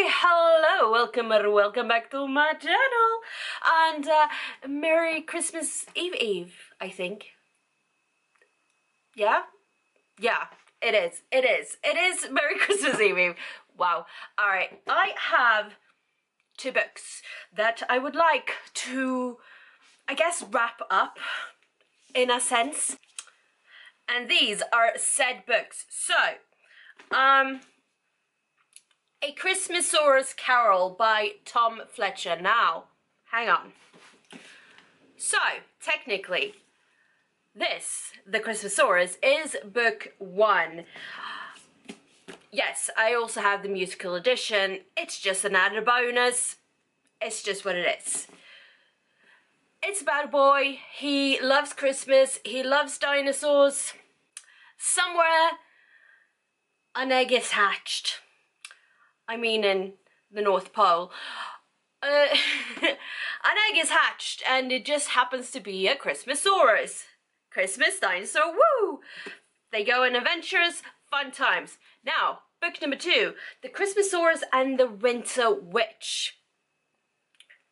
Hello, welcome or welcome back to my channel. And uh, Merry Christmas Eve Eve, I think. Yeah? Yeah, it is, it is, it is Merry Christmas Eve Eve. Wow. All right, I have two books that I would like to, I guess, wrap up in a sense. And these are said books. So, um, A Christmasaurus Carol by Tom Fletcher. Now, hang on. So, technically, this, The Christmasaurus, is book one. Yes, I also have the musical edition. It's just an added bonus. It's just what it is. It's a boy. He loves Christmas. He loves dinosaurs. Somewhere, an egg is hatched. I mean, in the North Pole. Uh, an egg is hatched, and it just happens to be a Christmasaurus. Christmas dinosaur, woo! They go on adventures, fun times. Now, book number two The Christmasaurus and the Winter Witch.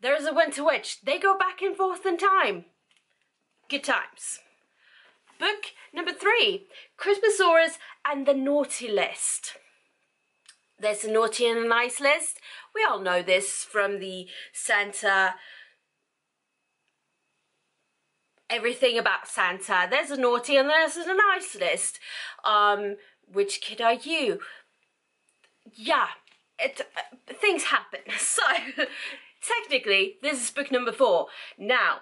There's a Winter Witch. They go back and forth in time. Good times. Book number three Christmasaurus and the Naughty List. There's a naughty and a nice list. We all know this from the Santa everything about Santa. There's a naughty and there's a nice list. Um, which kid are you? Yeah, it uh, things happen. So technically, this is book number four. Now,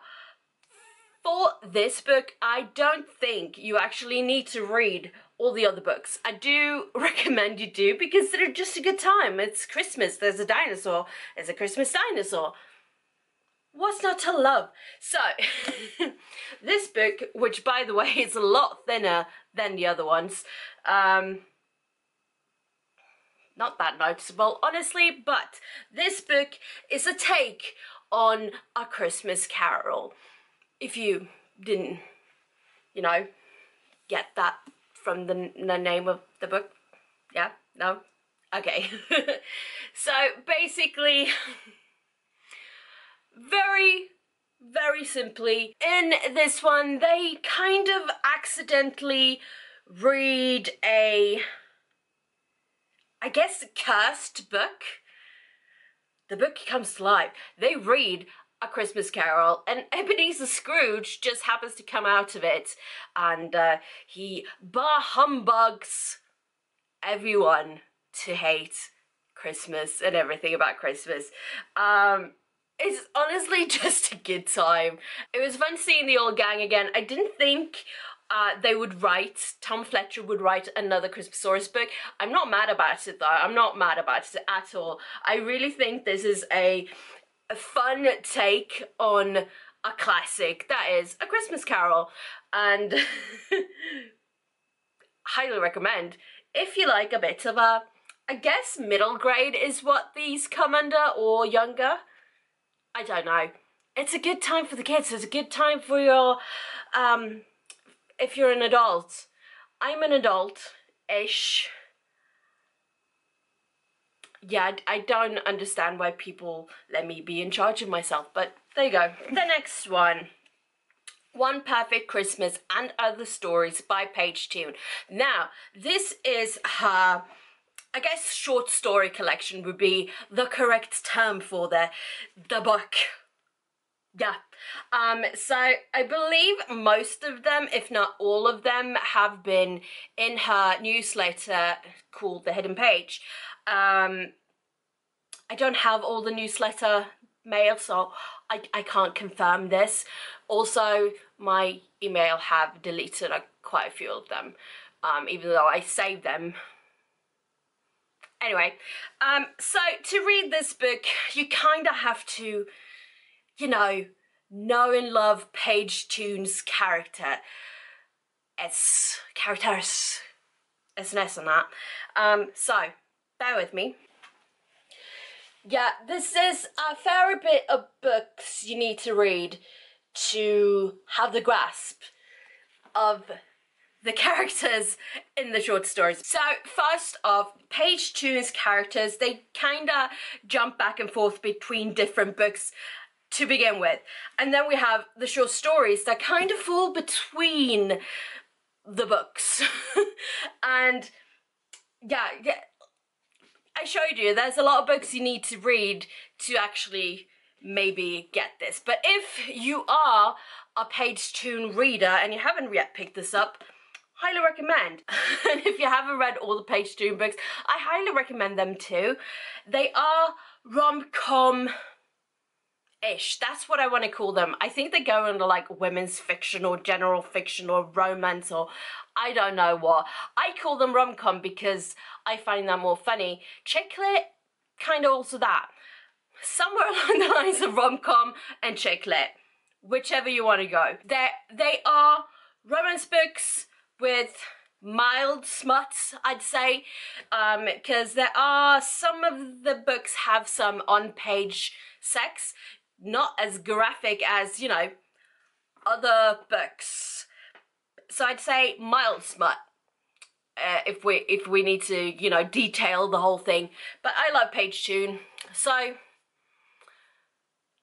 for this book, I don't think you actually need to read all the other books. I do recommend you do because they're just a good time. It's Christmas, there's a dinosaur, there's a Christmas dinosaur. What's not to love? So, this book, which by the way is a lot thinner than the other ones, um, not that noticeable, honestly, but this book is a take on A Christmas Carol. If you didn't, you know, get that from the, the name of the book, yeah, no? Okay. so basically, very, very simply, in this one, they kind of accidentally read a I guess, cursed book. The book comes to life. They read A Christmas Carol, and Ebenezer Scrooge just happens to come out of it, and uh, he bah humbugs everyone to hate Christmas and everything about Christmas. Um, it's honestly just a good time. It was fun seeing the old gang again. I didn't think uh, they would write, Tom Fletcher would write another Christmasaurus book. I'm not mad about it though, I'm not mad about it at all. I really think this is a, a fun take on a classic that is A Christmas Carol and highly recommend if you like a bit of a, I guess middle grade is what these come under or younger. I don't know. It's a good time for the kids, it's a good time for your um, if you're an adult. I'm an adult-ish. Yeah, I don't understand why people let me be in charge of myself, but there you go. The next one. One Perfect Christmas and Other Stories by Paige Toon. Now, this is her, I guess short story collection would be the correct term for the, the book. Yeah, um, so I believe most of them, if not all of them, have been in her newsletter called The Hidden Page. Um, I don't have all the newsletter mail, so I, I can't confirm this. Also, my email have deleted uh, quite a few of them, um, even though I saved them. Anyway, um, so to read this book, you kind of have to, you know, know and love Paige Toon's character. It's characters. It's an S on that. Um, so, bear with me. Yeah, this is a fair bit of books you need to read to have the grasp of the characters in the short stories. So first off, Paige Toon's characters, they kind of jump back and forth between different books to begin with. And then we have the short stories that kind of fall between the books. and yeah, yeah, I showed you there's a lot of books you need to read to actually maybe get this. But if you are a Paige Toon reader and you haven't yet picked this up, highly recommend. and if you haven't read all the Paige Toon books, I highly recommend them too. They are rom-com ish. That's what I want to call them. I think they go under like women's fiction or general fiction or romance or I don't know what. I call them rom-com because I find that more funny. Chick lit, kind of also that. Somewhere along the lines of rom-com and chick lit. Whichever you want to go. They're, they are romance books with mild smuts, I'd say, because um, there are some of the books have some on-page sex, not as graphic as, you know, other books. So I'd say mild smut. Uh, if we if we need to you know detail the whole thing but I love Paige Toon so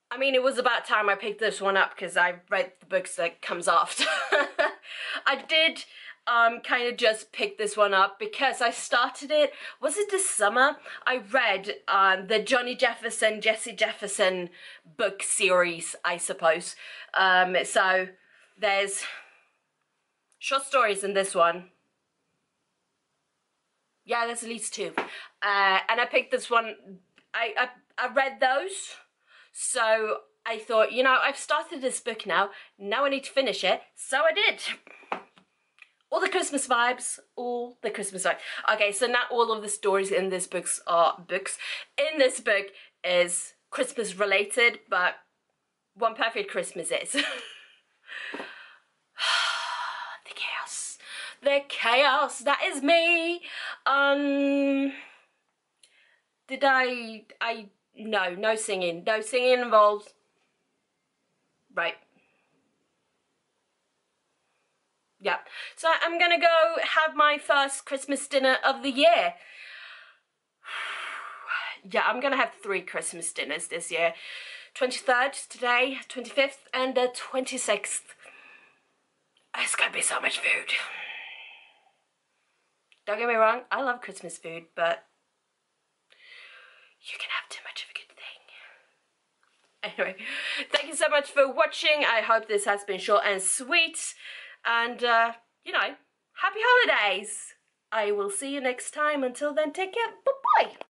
I mean it was about time I picked this one up because I read the books that comes after I did um, kind of just picked this one up because I started it, was it this summer? I read um, the Johnny Jefferson, Jessie Jefferson book series, I suppose. Um, so there's short stories in this one. Yeah, there's at least two. Uh, and I picked this one, I, I, I read those, so I thought, you know, I've started this book now, now I need to finish it, so I did all the Christmas vibes, all the Christmas vibes. Okay, so not all of the stories in this books are books. In this book is Christmas related, but One Perfect Christmas is. the chaos. The chaos, that is me. Um, did I, I, no, no singing. No singing involved. Right. yeah. So I'm gonna go have my first Christmas dinner of the year. yeah, I'm gonna have three Christmas dinners this year. 23rd today, 25th and the 26th. It's gonna be so much food. Don't get me wrong, I love Christmas food, but you can have too much of a good thing. Anyway, thank you so much for watching. I hope this has been short and sweet. And, uh, you know, happy holidays. I will see you next time. Until then, take care. Bye-bye.